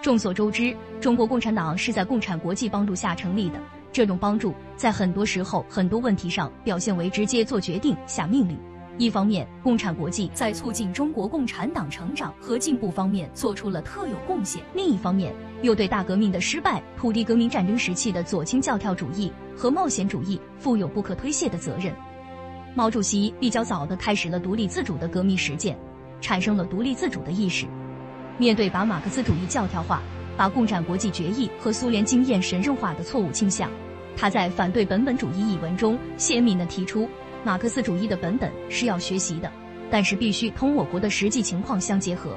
众所周知，中国共产党是在共产国际帮助下成立的。这种帮助在很多时候、很多问题上表现为直接做决定、下命令。一方面，共产国际在促进中国共产党成长和进步方面做出了特有贡献；另一方面，又对大革命的失败、土地革命战争时期的左倾教条主义和冒险主义负有不可推卸的责任。毛主席比较早的开始了独立自主的革命实践，产生了独立自主的意识。面对把马克思主义教条化、把共产国际决议和苏联经验神圣化的错误倾向，他在《反对本本主义》一文中鲜明地提出，马克思主义的本本是要学习的，但是必须同我国的实际情况相结合。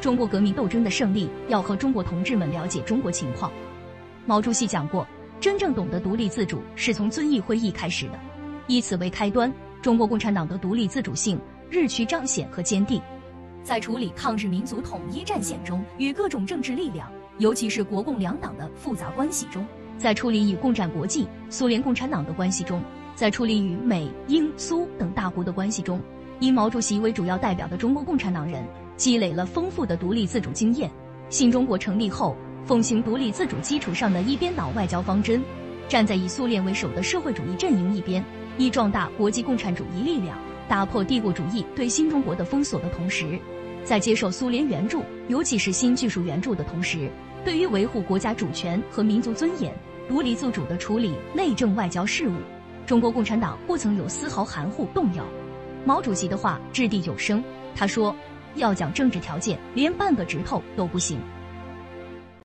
中国革命斗争的胜利要和中国同志们了解中国情况。毛主席讲过，真正懂得独立自主是从遵义会议开始的，以此为开端，中国共产党的独立自主性日趋彰显和坚定。在处理抗日民族统一战线中与各种政治力量，尤其是国共两党的复杂关系中，在处理与共产国际、苏联共产党的关系中，在处理与美、英、苏等大国的关系中，以毛主席为主要代表的中国共产党人积累了丰富的独立自主经验。新中国成立后，奉行独立自主基础上的一边倒外交方针，站在以苏联为首的社会主义阵营一边，以壮大国际共产主义力量。打破帝国主义对新中国的封锁的同时，在接受苏联援助，尤其是新技术援助的同时，对于维护国家主权和民族尊严、独立自主的处理内政外交事务，中国共产党不曾有丝毫含糊动摇。毛主席的话掷地有声，他说：“要讲政治条件，连半个指头都不行。”